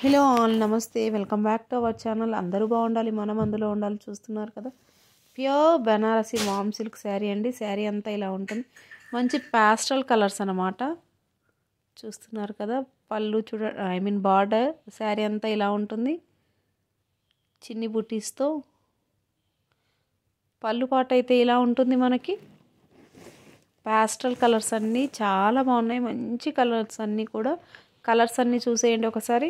Hello all నమస్తే. Welcome back to our channel. అందరూ బాగుండాలి మనం అందులో ఉండాలి చూస్తున్నారు కదా. Pure Banarasi warm silk sari అండి. శారీ అంతా ఇలా ఉంటుంది. మంచి పాస్టల్ కలర్స్ అనమాట చూస్తున్నారు కదా పళ్ళు చూడ ఐ మీన్ బార్డర్ శారీ అంతా ఇలా ఉంటుంది. చిన్ని బుటీస్తో పళ్ళు పాట అయితే ఇలా ఉంటుంది మనకి. పాస్టల్ కలర్స్ అన్నీ చాలా బాగున్నాయి. మంచి కలర్స్ అన్నీ కూడా కలర్స్ అన్నీ చూసేయండి ఒకసారి.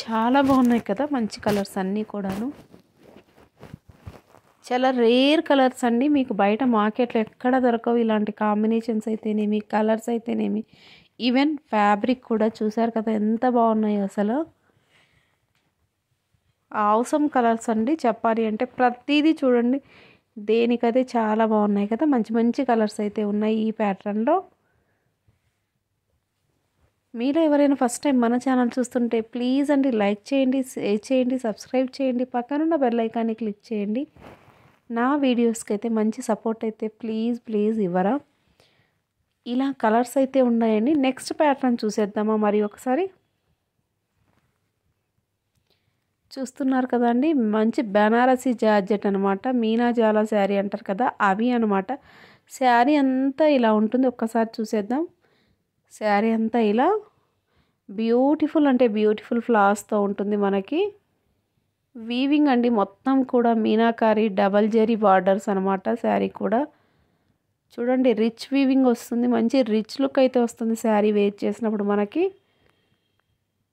చాలా బాగున్నాయి కదా మంచి కలర్స్ అన్నీ కూడాను. చాలా రేర్ కలర్స్ అండి. మీకు బయట మార్కెట్లో ఎక్కడ దొరకవు ఇలాంటి కాంబినేషన్స్ అయితేనేమి కలర్స్ అయితేనేమి. ఈవెన్ ఫ్యాబ్రిక్ కూడా చూసారు కదా ఎంత బాగున్నాయి అసలు. అవసరం కలర్స్ అండి. చెప్పాలి అంటే ప్రతిదీ చూడండి. దేనికైతే చాలా బాగున్నాయి కదా మంచి మంచి కలర్స్ అయితే ఉన్నాయి ఈ ప్యాటర్న్లో మీలో ఎవరైనా ఫస్ట్ టైం మన ఛానల్ చూస్తుంటే ప్లీజ్ అండి లైక్ చేయండి షేర్ చేయండి సబ్స్క్రైబ్ చేయండి. పక్కనున్న బెల్ ఐకాన్ని క్లిక్ చేయండి. నా వీడియోస్కి అయితే మంచి సపోర్ట్ అయితే ప్లీజ్ ప్లీజ్ ఇవ్వరా. ఇలా కలర్స్ అయితే ఉన్నాయండి. నెక్స్ట్ ప్యాటర్న్ చూసేద్దామా మరి ఒకసారి? చూస్తున్నారు కదండి. మంచి బెనారసీ జార్జెట్ అనమాట మీనా జాలా శారీ అంటారు కదా అవి అనమాట శారీ అంతా ఇలా ఉంటుంది. ఒక్కసారి చూసేద్దాం. శారీ అంతా ఇలా బ్యూటిఫుల్ అంటే బ్యూటిఫుల్ ఫ్లాస్తో ఉంటుంది మనకి. వీవింగ్ అండి మొత్తం కూడా మీనాకారి డబల్ జెరీ బార్డర్స్ అనమాట శారీ కూడా. చూడండి రిచ్ వీవింగ్ వస్తుంది. మంచి రిచ్ లుక్ అయితే వస్తుంది శారీ వేర్ చేసినప్పుడు మనకి.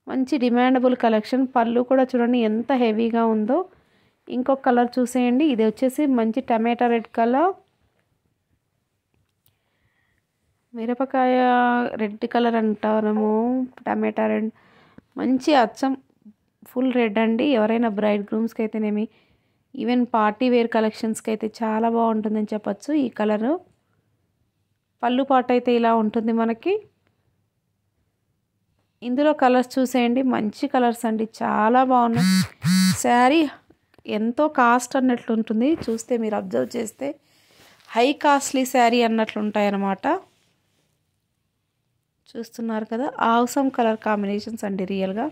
మంచి డిమాండబుల్ కలెక్షన్ పళ్ళు కూడా చూడండి ఎంత హెవీగా ఉందో. ఇంకొక కలర్ చూసేయండి. ఇది వచ్చేసి మంచి టమాటా రెడ్ కలర్ మిరపకాయ రెడ్ కలర్ అంటారము. టమాటా రెడ్ మంచి అచ్చం. ఫుల్ రెడ్ అండి. ఎవరైనా బ్రైడ్ గ్రూమ్స్కి అయితేనేమి ఈవెన్ పార్టీ వేర్ కలెక్షన్స్కి అయితే చాలా బాగుంటుందని చెప్పచ్చు ఈ కలరు పళ్ళు పాట అయితే ఇలా ఉంటుంది మనకి. ఇందులో కలర్స్ చూసేయండి. మంచి కలర్స్ అండి. చాలా బాగున్నాయి. శారీ ఎంతో కాస్ట్ అన్నట్లు ఉంటుంది. చూస్తే మీరు అబ్జర్వ్ చేస్తే హై కాస్ట్లీ శారీ అన్నట్లు ఉంటాయి అన్నమాట చూస్తున్నారు కదా? ఆవసం కలర్ కాంబినేషన్స్ అండి రియల్గా.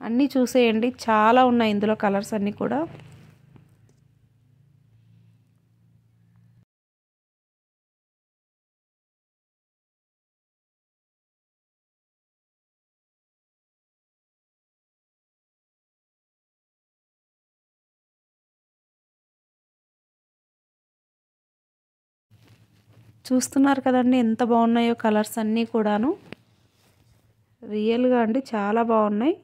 అన్నీ చూసేయండి. చాలా ఉన్నాయి ఇందులో కలర్స్ అన్నీ కూడా. చూస్తున్నారు కదండి ఎంత బాగున్నాయో కలర్స్ అన్నీ కూడాను. రియల్గా అండి చాలా బాగున్నాయి.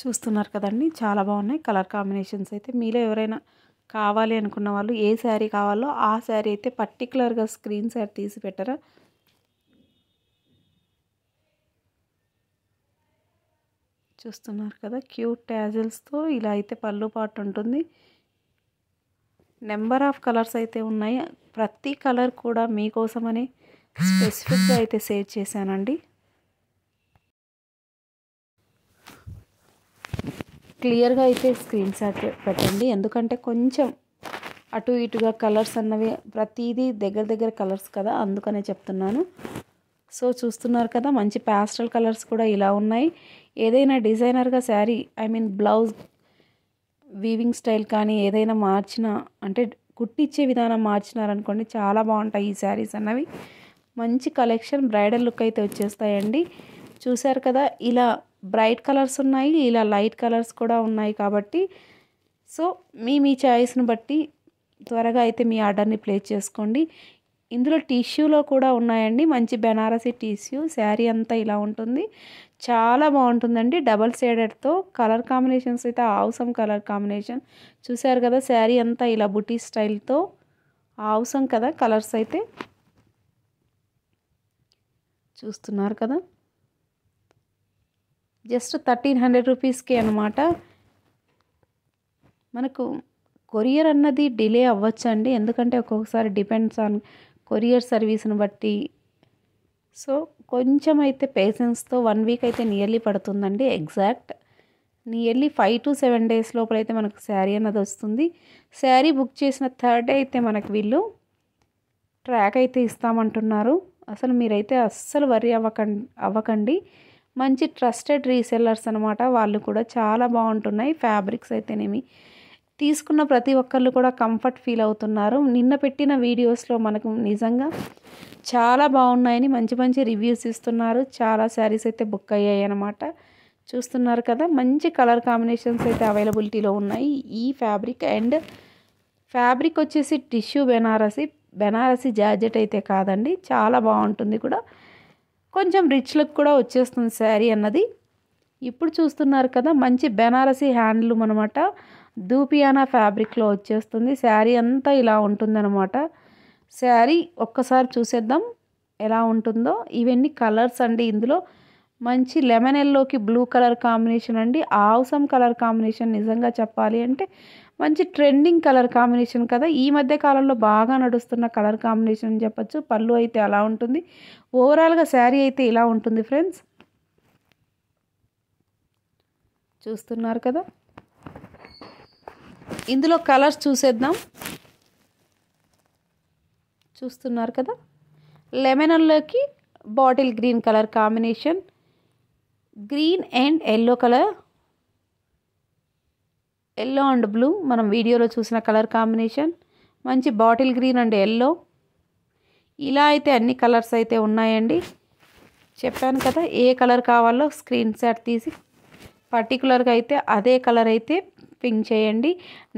చూస్తున్నారు కదండి చాలా బాగున్నాయి. కలర్ కాంబినేషన్స్ అయితే మీలో ఎవరైనా కావాలి అనుకున్న వాళ్ళు ఏ శారీ కావాలో ఆ శారీ అయితే పర్టికులర్గా స్క్రీన్ షాట్ తీసి పెట్టరా. చూస్తున్నారు కదా క్యూట్ ట్యాజిల్స్తో ఇలా అయితే పళ్ళు పాటు ఉంటుంది. నెంబర్ ఆఫ్ కలర్స్ అయితే ఉన్నాయి. ప్రతి కలర్ కూడా మీకోసమని స్పెసిఫిక్గా అయితే సేవ్ చేశానండి. క్లియర్గా అయితే స్క్రీన్ షాట్ పెట్టండి. ఎందుకంటే కొంచెం అటు ఇటుగా కలర్స్ అన్నవి ప్రతిదీ దగ్గర దగ్గర కలర్స్ కదా అందుకనే చెప్తున్నాను. సో చూస్తున్నారు కదా మంచి ప్యాస్టల్ కలర్స్ కూడా ఇలా ఉన్నాయి. ఏదైనా డిజైనర్గా sari I mean blouse weaving style కానీ ఏదైనా మార్చిన అంటే కుట్టిచ్చే విధానం మార్చినారనుకోండి చాలా బాగుంటాయి ఈ శారీస్ అన్నవి. మంచి కలెక్షన్ బ్రైడల్ లుక్ అయితే వచ్చేస్తాయండి. చూశారు కదా ఇలా బ్రైట్ కలర్స్ ఉన్నాయి ఇలా లైట్ కలర్స్ కూడా ఉన్నాయి కాబట్టి. సో మీ మీ చాయిస్ని బట్టి త్వరగా అయితే మీ ఆర్డర్ని ప్లేస్ చేసుకోండి. ఇందులో టిష్యూలో కూడా ఉన్నాయండి మంచి బెనారసీ టిష్యూ శారీ అంతా ఇలా ఉంటుంది. చాలా బాగుంటుందండి. డబల్ షేడెడ్తో కలర్ కాంబినేషన్స్ అయితే ఆవసం కలర్ కాంబినేషన్. చూసారు కదా శారీ అంతా ఇలా బుటీ స్టైల్తో. ఆవసం కదా కలర్స్ అయితే. చూస్తున్నారు కదా. జస్ట్ థర్టీన్ హండ్రెడ్ రూపీస్కి అనమాట మనకు కొరియర్ అన్నది డిలే అవ్వచ్చండి. ఎందుకంటే ఒక్కొక్కసారి డిపెండ్స్ ఆన్ కొరియర్ సర్వీస్ని బట్టి సో కొంచెం అయితే పేషెన్స్తో వన్ వీక్ అయితే నియర్లీ పడుతుందండి exact nearly five to seven days లోపల అయితే మనకు శారీ అన్నది వస్తుంది. శారీ బుక్ చేసిన థర్డ్ డే అయితే మనకు వీళ్ళు ట్రాక్ అయితే ఇస్తామంటున్నారు. అసలు మీరైతే అస్సలు వరి అవ్వకండి అవ్వకండి. మంచి ట్రస్టెడ్ రీసెల్లర్స్ అనమాట వాళ్ళు కూడా చాలా బాగుంటున్నాయి. ఫ్యాబ్రిక్స్ అయితేనేమి. తీసుకున్న ప్రతి ఒక్కళ్ళు కూడా కంఫర్ట్ ఫీల్ అవుతున్నారు. నిన్న పెట్టిన వీడియోస్లో మనకు నిజంగా చాలా బాగున్నాయని మంచి మంచి రివ్యూస్ ఇస్తున్నారు. చాలా శారీస్ అయితే బుక్ అయ్యాయి అనమాట చూస్తున్నారు కదా మంచి కలర్ కాంబినేషన్స్ అయితే అవైలబిలిటీలో ఉన్నాయి. ఈ ఫ్యాబ్రిక్ అండ్ ఫ్యాబ్రిక్ వచ్చేసి టిష్యూ బెనారసి బెనారసి జార్జెట్ అయితే కాదండి. చాలా బాగుంటుంది కూడా. కొంచెం రిచ్ లుక్ కూడా వచ్చేస్తుంది శారీ అన్నది. ఇప్పుడు చూస్తున్నారు కదా మంచి బెనారసి హ్యాండ్లూమ్ అనమాట దూపియానా ఫ్యాబ్రిక్లో వచ్చేస్తుంది. శారీ అంతా ఇలా ఉంటుందన్నమాట. శారీ ఒక్కసారి చూసేద్దాం ఎలా ఉంటుందో. ఇవన్నీ కలర్స్ అండి ఇందులో. మంచి లెమన్ ఎల్లోకి బ్లూ కలర్ కాంబినేషన్ అండి. ఆవసం కలర్ కాంబినేషన్ నిజంగా చెప్పాలి అంటే మంచి ట్రెండింగ్ కలర్ కాంబినేషన్ కదా. ఈ మధ్య కాలంలో బాగా నడుస్తున్న కలర్ కాంబినేషన్ అని చెప్పచ్చు. పళ్ళు అయితే అలా ఉంటుంది. ఓవరాల్గా శారీ అయితే ఇలా ఉంటుంది ఫ్రెండ్స్. చూస్తున్నారు కదా? ఇందులో కలర్స్ చూసేద్దాం. చూస్తున్నారు కదా? లెమన్లోకి bottle green colour combination. Green and yellow colour. Yellow and blue మనం వీడియోలో చూసిన కలర్ కాంబినేషన్. మంచి బాటిల్ గ్రీన్ అండ్ ఎల్లో. ఇలా అయితే అన్ని కలర్స్ అయితే ఉన్నాయండి. చెప్పాను కదా ఏ కలర్ కావాలో స్క్రీన్ షాట్ తీసి. పర్టికులర్గా అయితే అదే కలర్ అయితే పింక్ చేయండి.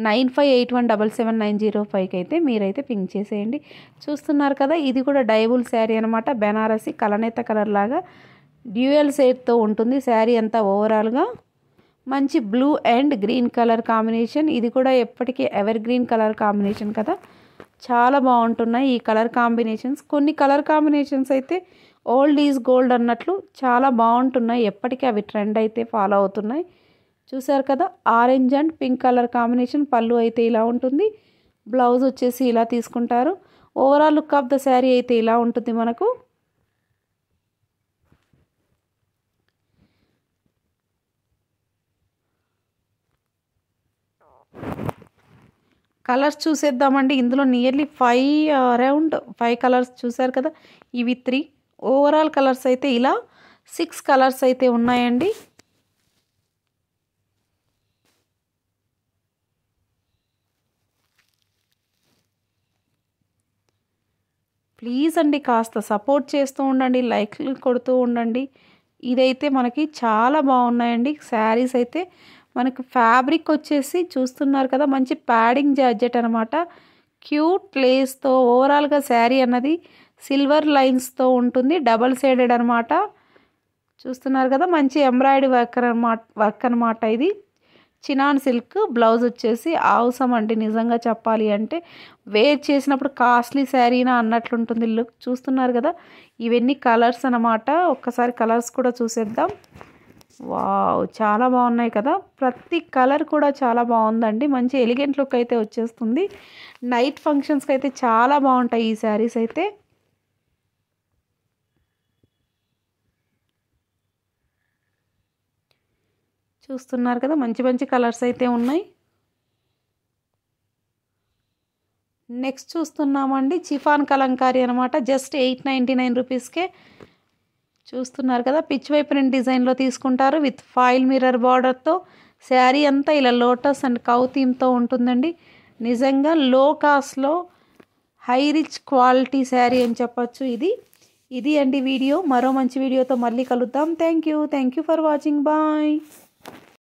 Nine five eight one double seven nine zero ఫైవ్కి అయితే మీరైతే పింక్ చేసేయండి. చూస్తున్నారు కదా ఇది కూడా డైబుల్ శారీ అనమాట బెనారసి కలనేత కలర్ లాగా డ్యూయల్ షేడ్తో ఉంటుంది. శారీ అంతా ఓవరాల్గా. మంచి blue and green colour combination. ఇది కూడా ఎప్పటికీ ఎవర్ గ్రీన్ కలర్ కాంబినేషన్ కదా. చాలా బాగుంటున్నాయి ఈ కలర్ కాంబినేషన్స్. కొన్ని కలర్ కాంబినేషన్స్ అయితే ఓల్డ్ ఈజ్ గోల్డ్ అన్నట్లు చాలా బాగుంటున్నాయి. ఎప్పటికీ అవి ట్రెండ్ అయితే ఫాలో అవుతున్నాయి. చూసారు కదా orange and pink colour combination పళ్ళు అయితే ఇలా ఉంటుంది. బ్లౌజ్ వచ్చేసి ఇలా తీసుకుంటారు. Overall look of the sari అయితే ఇలా ఉంటుంది మనకు. కలర్స్ చూసేద్దామండి. ఇందులో nearly five around five colours చూసారు కదా ఇవి త్రీ. ఓవరాల్ కలర్స్ అయితే ఇలా సిక్స్ కలర్స్ అయితే ఉన్నాయండి. ప్లీజ్ అండి కాస్త సపోర్ట్ చేస్తూ ఉండండి లైక్లు కొడుతూ ఉండండి. ఇదైతే మనకి చాలా బాగున్నాయండి. శారీస్ అయితే మనకి ఫ్యాబ్రిక్ వచ్చేసి చూస్తున్నారు కదా మంచి ప్యాడింగ్ జార్జెట్ అనమాట క్యూట్ లేస్తో ఓవరాల్గా శారీ అన్నది సిల్వర్ లైన్స్తో ఉంటుంది డబల్ సైడెడ్ అనమాట చూస్తున్నారు కదా మంచి ఎంబ్రాయిడరీ వర్క్ అనమాట వర్క్ అనమాట ఇది. చినాన్ సిల్క్ బ్లౌజ్ వచ్చేసి అవసరం అండి. నిజంగా చెప్పాలి అంటే వేర్ చేసినప్పుడు కాస్ట్లీ శారీనా అన్నట్లుంటుంది లుక్. చూస్తున్నారు కదా? ఇవన్నీ కలర్స్ అనమాట ఒక్కసారి కలర్స్ కూడా చూసేద్దాం. వావ్! చాలా బాగున్నాయి కదా? ప్రతి కలర్ కూడా చాలా బాగుందండి. మంచి ఎలిగెంట్ లుక్ అయితే వచ్చేస్తుంది. నైట్ ఫంక్షన్స్కి అయితే చాలా బాగుంటాయి ఈ శారీస్ అయితే. చూస్తున్నారు కదా మంచి మంచి కలర్స్ అయితే ఉన్నాయి. నెక్స్ట్ చూస్తున్నామండి చిఫాన్ కలంకారీ అనమాట జస్ట్ ఎయిట్ నైంటీ నైన్ రూపీస్కే చూస్తున్నారు కదా పిచ్ వై ప్రింట్ డిజైన్లో తీసుకుంటారు. విత్ ఫాయిల్ మిర్రర్ బార్డర్తో శారీ అంతా ఇలా లోటస్ అండ్ కౌ థీమ్తో ఉంటుందండి. నిజంగా లో కాస్ట్లో హై రిచ్ క్వాలిటీ శారీ అని చెప్పచ్చు ఇది. ఇది అండి వీడియో. మరో మంచి వీడియోతో మళ్ళీ కలుద్దాం. Thank you thank you for watching bye